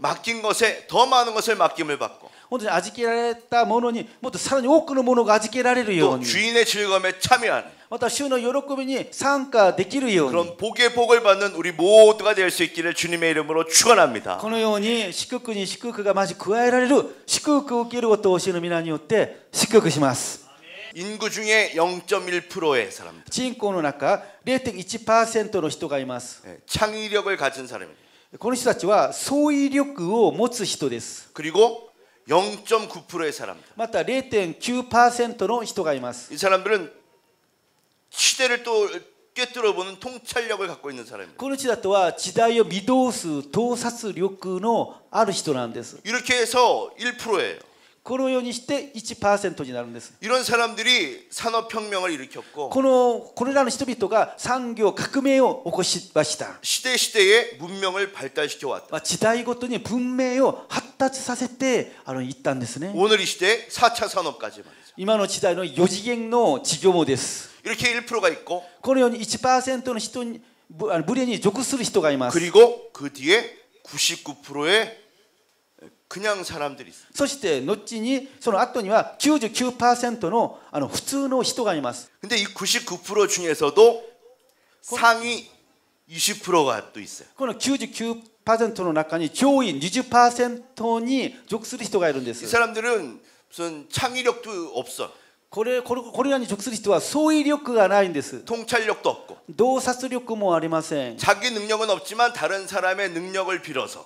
맡긴 것에 더 많은 것을 맡김을 받고 本当に預けられたものにもっとさらに多くのものが預けられるよう 또 に 주인의 즐거움에 참여하는 また主の喜びに参加できるように 그런 복의 복을 받는 우리 모두가 될 수 있기를 주님의 이름으로 축원합니다. このように祝福に祝福がまじ加えられる祝福を受けることを主の皆によって祝福します 인구 중에 0.1%의 사람들, 人口の中0.1%の人がいます 예, 창의력을 가진 사람입니다. この人たちは創意力を持つ人です 그리고 0.9%의 사람들. また0.9%の人がいます 이 사람들은 시대를 또 꿰뚫어보는 통찰력을 갖고 있는 사람입니다. この人だとは時代を見通す洞察力のある人なんです 이렇게 해서 1%예요. このようにして1%になるんです 이런 사람들이 산업혁명을 일으켰고 このこれらの人々が産業革命を起こしました、 시대 시대에 문명을 발달시켜 왔다. まあ、時代ごとに文明を発達させてあの行ったんですね 오늘 이 시대 4차 산업까지 말이죠. 今の時代の4次元の事業もです 이렇게 1%가 있고 このように1%の人にぶあのブレに属する人がいます 그리고 그 뒤에 99%의 그냥 사람들이 있어요. そして後にその後には99%のあの普通の人がいます 근데 이 99% 중에서도 상위 20%가 또 있어요. この99%の中に上位20%に属する人がいるんで 이 す 사람들은 무슨 창의력도 없어. これこれこれらに属する人は創意力がないんです 통찰력도 없고 洞察力もありません 자기 능력은 없지만 다른 사람의 능력을 빌어서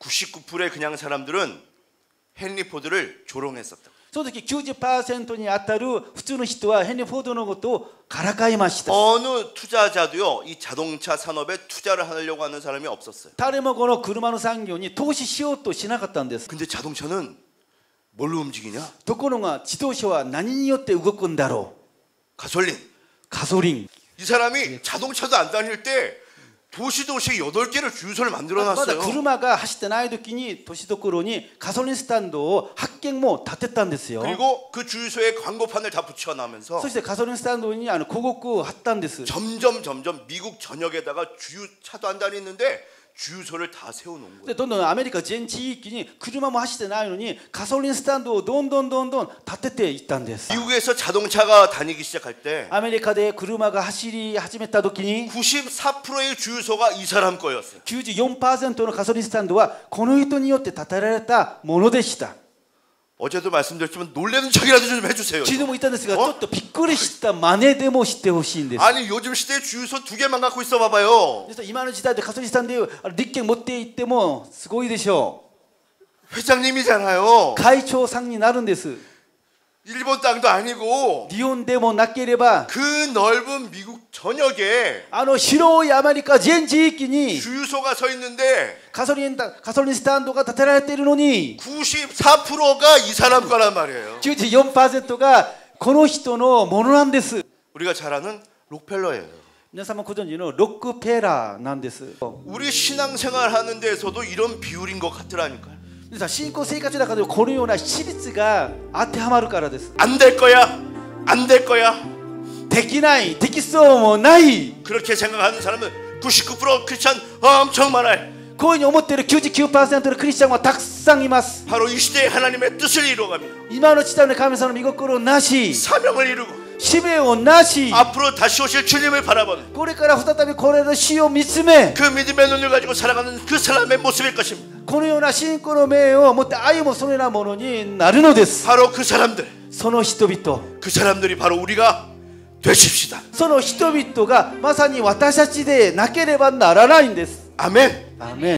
99%의 그냥 사람들은 헨리 포드를 조롱했었다. その時90%に当たる普通の人はヘンリー・フォードのことをからかいました 어느 투자자도요 이 자동차 산업에 투자를 하려고 하는 사람이 없었어요. 誰もこの車の産業に投資しようとしなかったんです 근데 자동차는 뭘로 움직이냐? ところが自動車は何によって動くんだろう 가솔린. ガソリン 이 사람이 자동차도 안 다닐 때 도시도시 여덟 개를 주유소를 만들어 놨어요. 그 루마가 하시던 아이도끼니 도시도꾸로니 가솔린 스탄도 학객모 다 됐단데스요. 그리고 그 주유소에 광고판을 다 붙여 놔면서 사실 가솔린 스탄도니 아니 고고구 했단데스. 점점 점점 미국 전역에다가 주유차도 안 다니는데 주유소를 다 세워놓은 거예요. でどんどんアメリカ全地域に車も走ってないのにガソリンスタンドをどんどんどんどん建てていったんです 미국에서 자동차가 다니기 시작할 때 アメリカで車が走り始めた時に 94%의 주유소가 이 사람 거였어요. 94%のガソリンスタンドはこの人によって建てられたものでした 어제도 말씀드렸지만 놀래는 척이라도 좀 해주세요. 지금 뭐 있다는 데가 또 비끄러시다 만에데모 시대 호시인데. 아니 요즘 시대에 주유소 두 개만 갖고 있어 봐봐요. 그래서 이만한 시대한테 가솔린 시대인데 늦게 아, 못돼 있대 뭐 스고이 되셔. 회장님이잖아요. 가이초 상리 나른 데스. 일본 땅도 아니고 日本でもなければ 그 넓은 미국 전역에 あの広いアメリカ全地域に 주유소가 서 있는데 ガソリンだガソリンスタンドが建てられているのに 94%가 이 사람 거란 말이에요. 94%がこの人のものなんです 우리가 잘 아는 록펠러예요. 皆様ご存知のロックペラーなんです 우리 신앙생활 하는 데서도 이런 비율인 것 같더라니까요. 皆さん信仰生活の中でこのような私立が当てはまるからです 안 될 거야. 안 될 거야. できないできそうもない 그렇게 생각하는 사람은 99% 크리스찬 엄청 많아요. こういうふうに思っている99%のクリスチャンはたくさんいます 바로 이 시대에 하나님의 뜻을 이루어갑니다. 今の時代の神様の見心なし 사명을 이루고 使命をなし 앞으로 다시 오실 주님을 바라보는 これから再びこれの死を見つめ 그 믿음의 눈을 가지고 살아가는 그 사람의 모습일 것입니다. このような信仰の命を持って愛もそのようなものになるのです 바로 그 사람들, その人々 그 사람들이 바로 우리가 되십시다. その人々がまさに私たちでなければならないんです 아멘. アーメン